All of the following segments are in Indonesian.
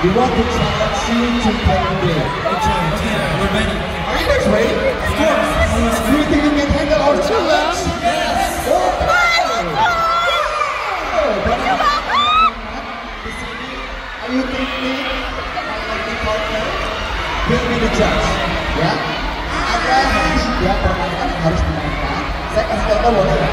We want to challenge you to play a game. Okay, okay, we're ready. Are you guys ready? Of course. Do you think you can handle our challenge? Yes. Are you thinking will be the judge? Ya, ada tiga permainan yang harus dimainkan. Saya kasih contoh boleh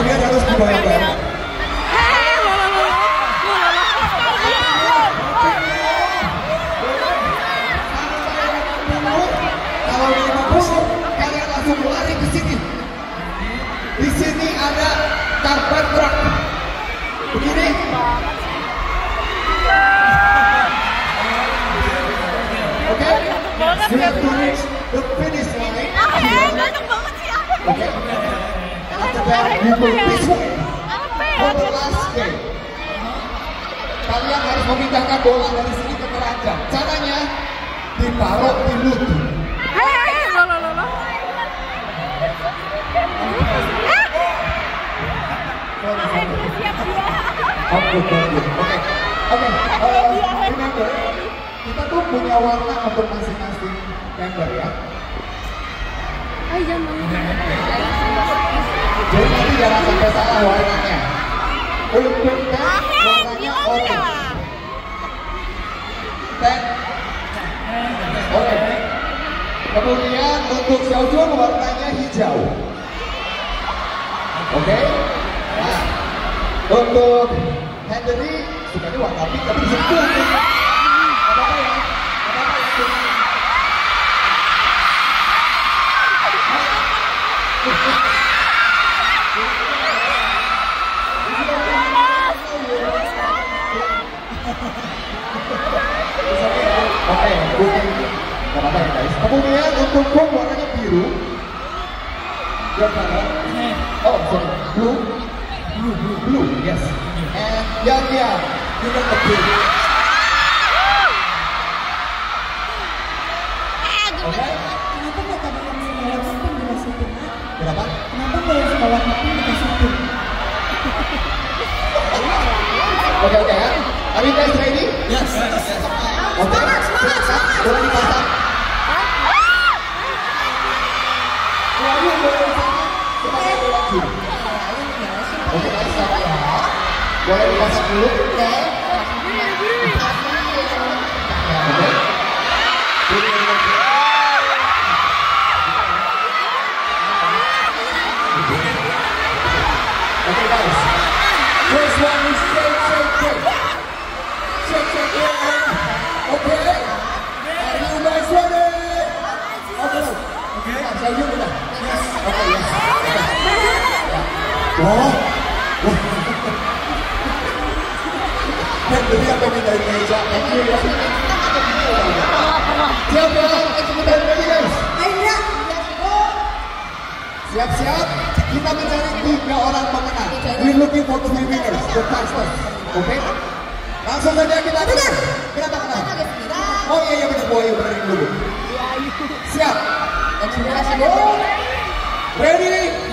Kemudian harus dibayar. Di bagus, kalian langsung lari ke sini. Di sini ada karpet truk. Begini. Oke. To reach the finish line. Ah, banget sih. Oke. Last game. Kalian harus memindahkan bola dari sini ke keranjang. Caranya ditaruh di lutut. Hei, lo, lo, lo, lo. Oke, oke, oke. Oke, eh, remember, kita tuh punya warna untuk masing-masing member ya. Ay, jangan. Jadi nanti jangan sampai salah warnanya. Untuk Ahem, warnanya ya orange. Pen. Oke. Kemudian untuk Xiaojun warnanya hijau. Oke. Nah, untuk Henry sukanya warna pink tapi sentuh. Apa-apa ya? Apa-apa ya? Oke, putih. Gak Kemudian untuk kum warnanya biru. Your color. Oh, sorry. Blue. Blue, blue, blue. Yes. And yang yang, you got the blue. Oke. Kenapa nggak tadi dikasih pink? Kenapa nggak yang dikasih pink? Oke oke ya. Are you guys ready? Yes. Oke. Silakan. Boleh dipasang. Okay guys. First one. Okay. Are you ready? Okay. Okay. Oh. Beri apa yang dari ya. Siap ya? Ready guys. Siap-siap, kita mencari tiga orang pemenang. We're looking for three winners, the fastest. Oke? Langsung saja kita Benar. Kenapa? Oh iya iya benar, oh iya benar dulu. Siap. Ready?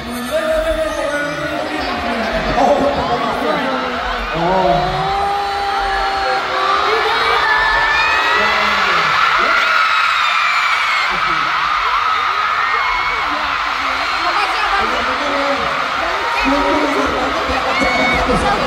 Are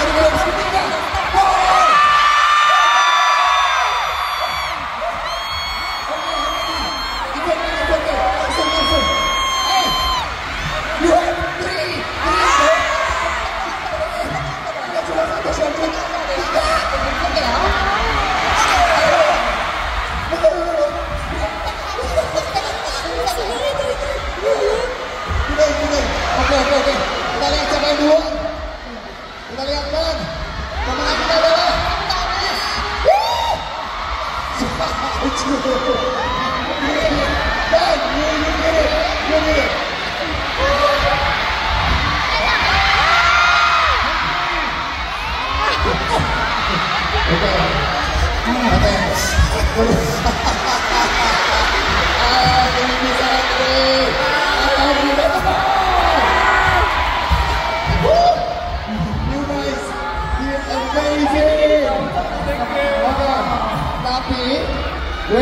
Gue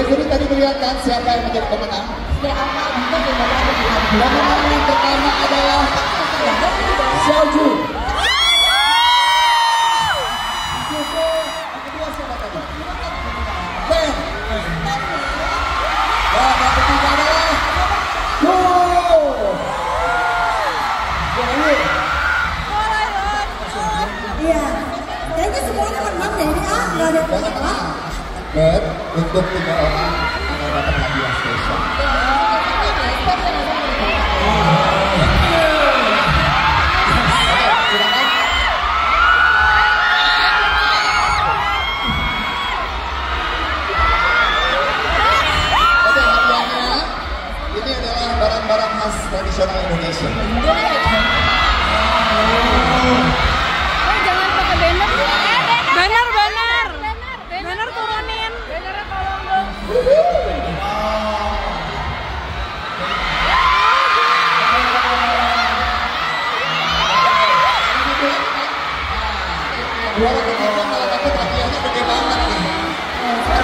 sendiri tadi melihatkan siapa yang menjadi pemenang? Siapa apa? Bukan yang ada Pemenang pertama adalah Xiao Iya. Kayaknya semuanya menang deh ya, ini ah, nggak ada yang. Dan ah. untuk tiga orang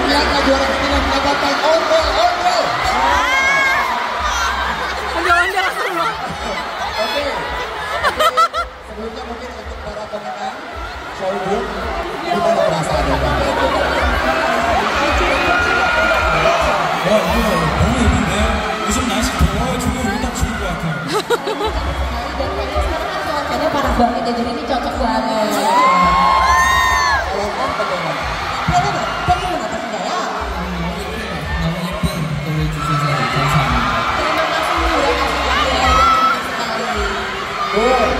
Bianca juara ketiga mendapatkan ondel ondel. Ondel ondel semua. Oke. Sebelumnya mungkin untuk para pemenang showroom, kita merasa ada